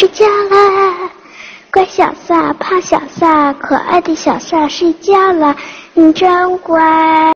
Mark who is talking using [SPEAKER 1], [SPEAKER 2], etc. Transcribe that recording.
[SPEAKER 1] 睡觉啦，乖小萨，胖小萨，可爱的小萨睡觉了，你真乖。